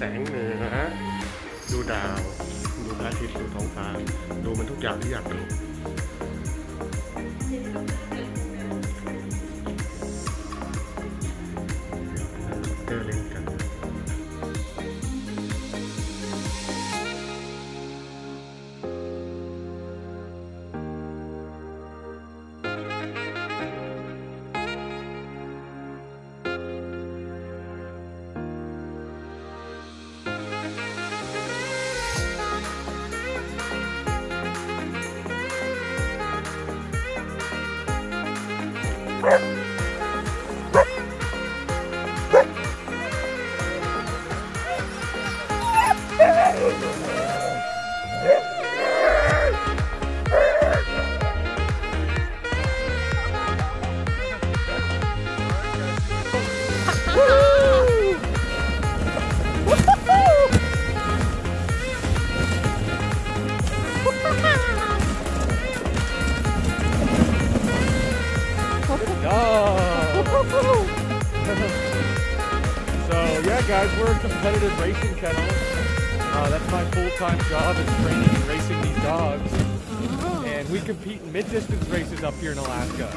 แสงเหนือ ดูดาว ดูพระอาทิตย์ดูท้องฟ้า ดูมันทุกอย่างที่อยากดู mid-distance races up here in Alaska.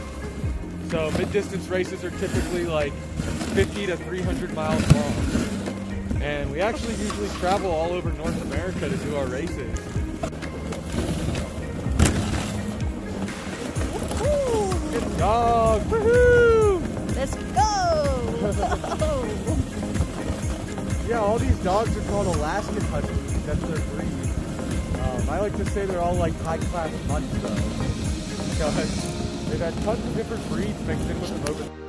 So mid-distance races are typically like 50 to 300 miles long. And we actually usually travel all over North America to do our races. Good dog! Woohoo! Let's go! Yeah, all these dogs are called Alaskan Huskies. That's their breed. Um, I like to say they're all like high-class mutts, though, because they've had tons of different breeds mixed in with them over.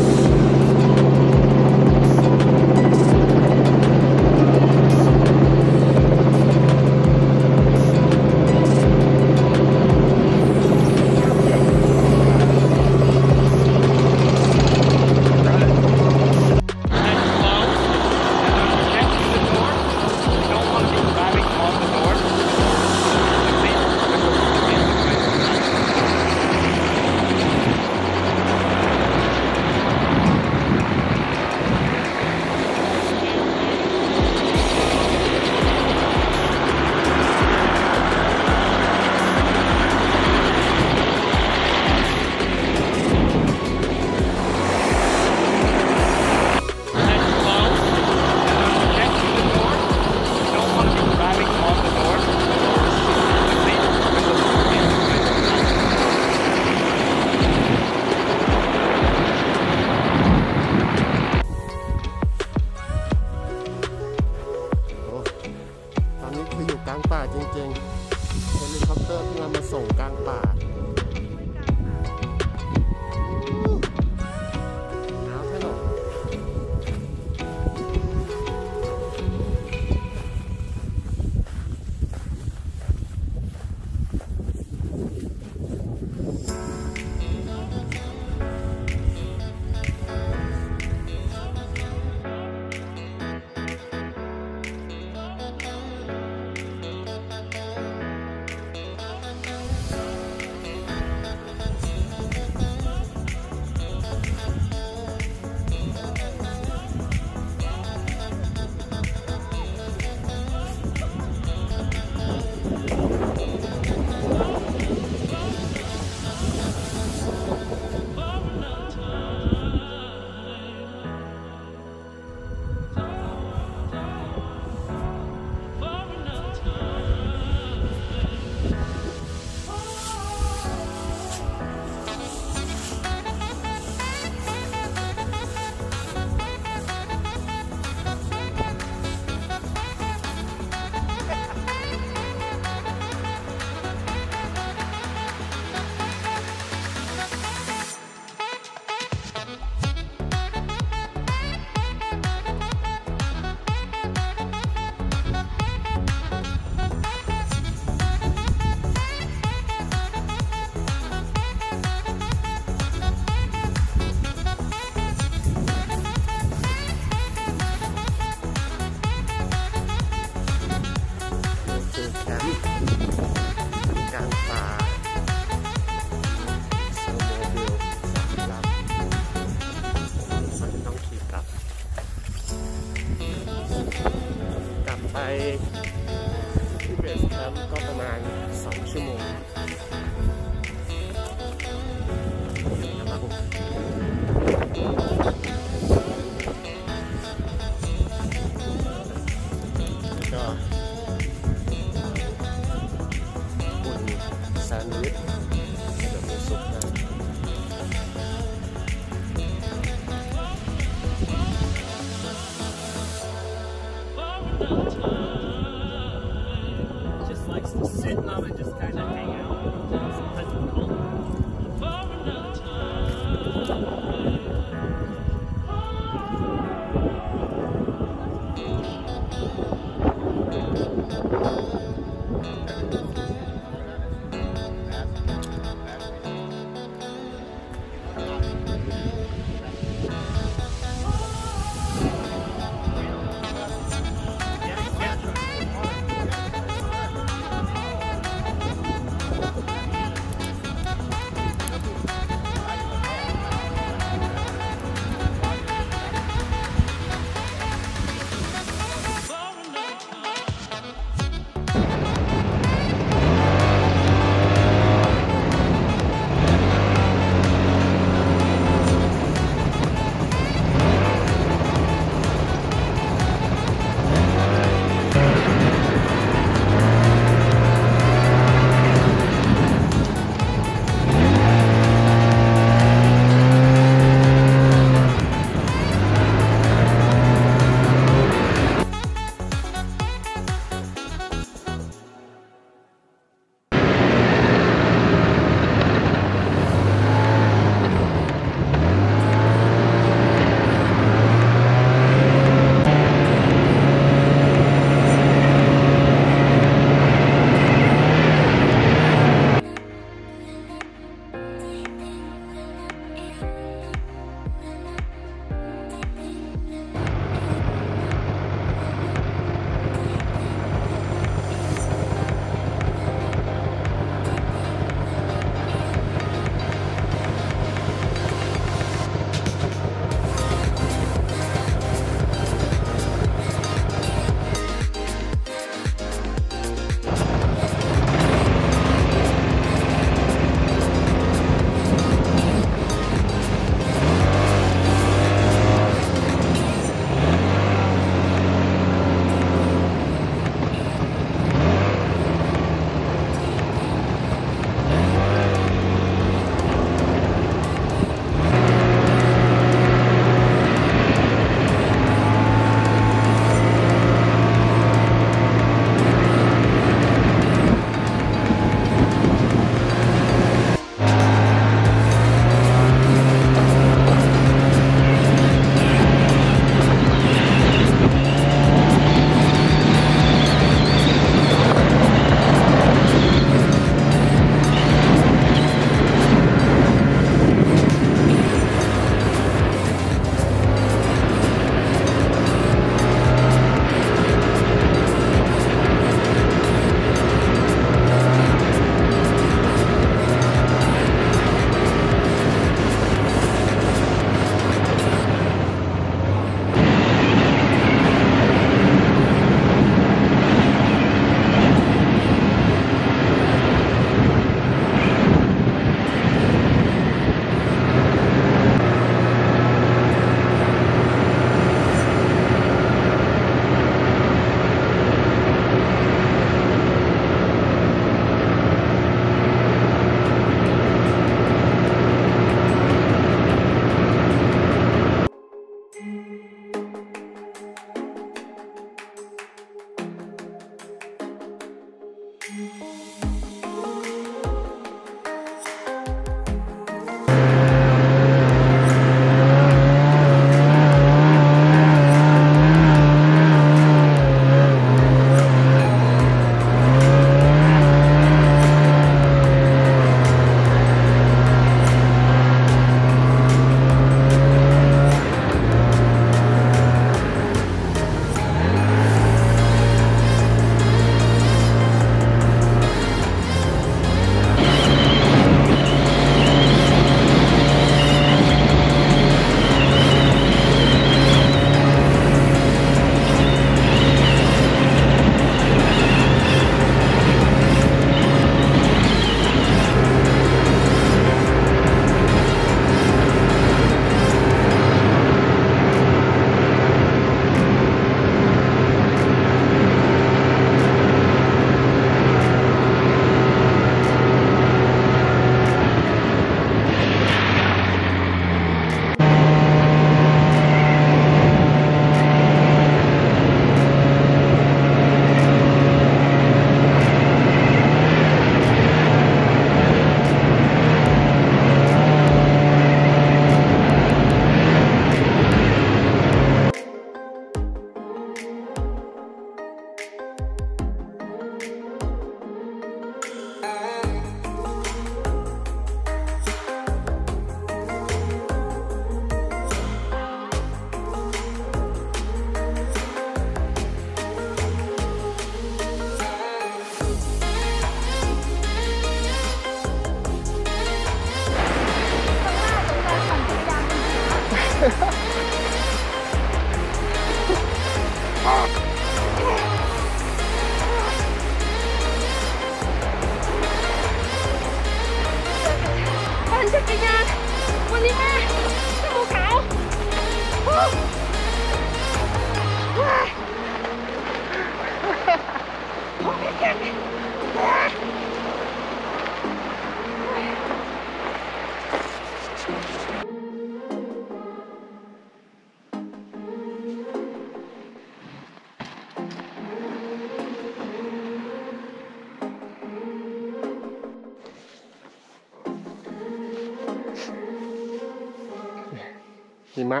หิมะ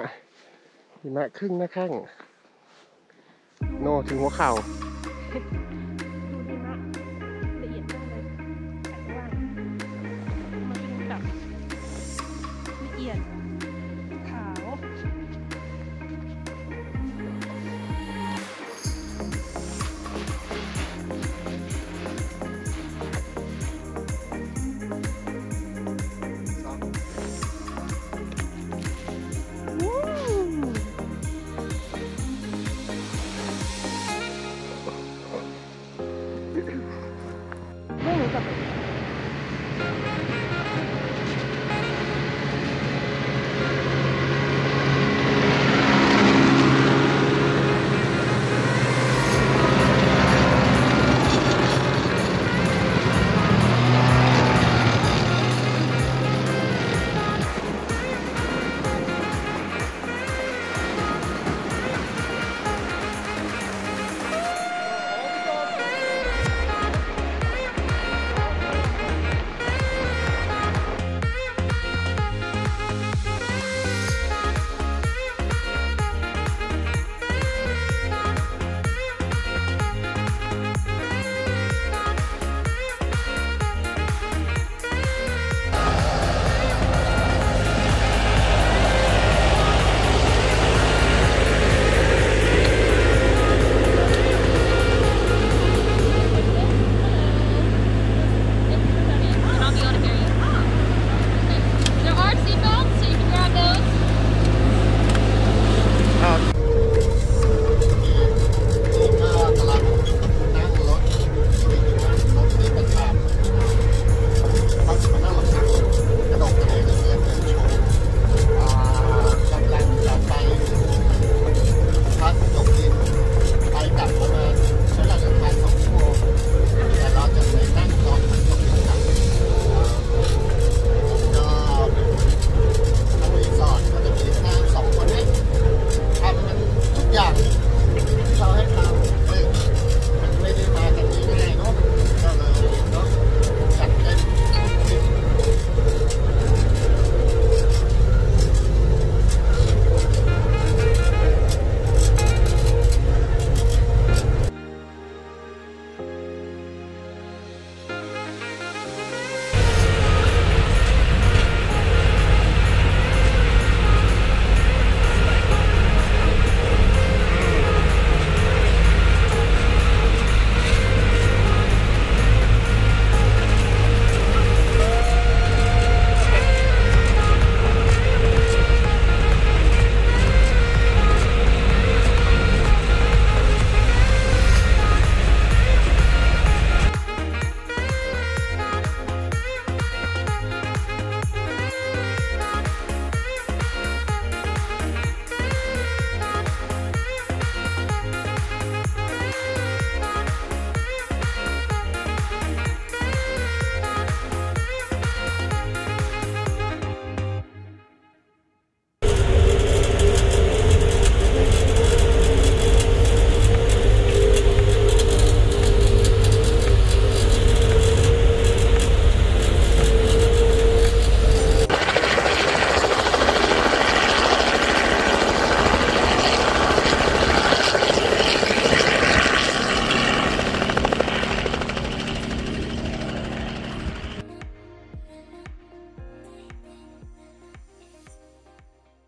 หิมะครึ่งหน้าแข้ง โนถึงหัวเข่า Gracias.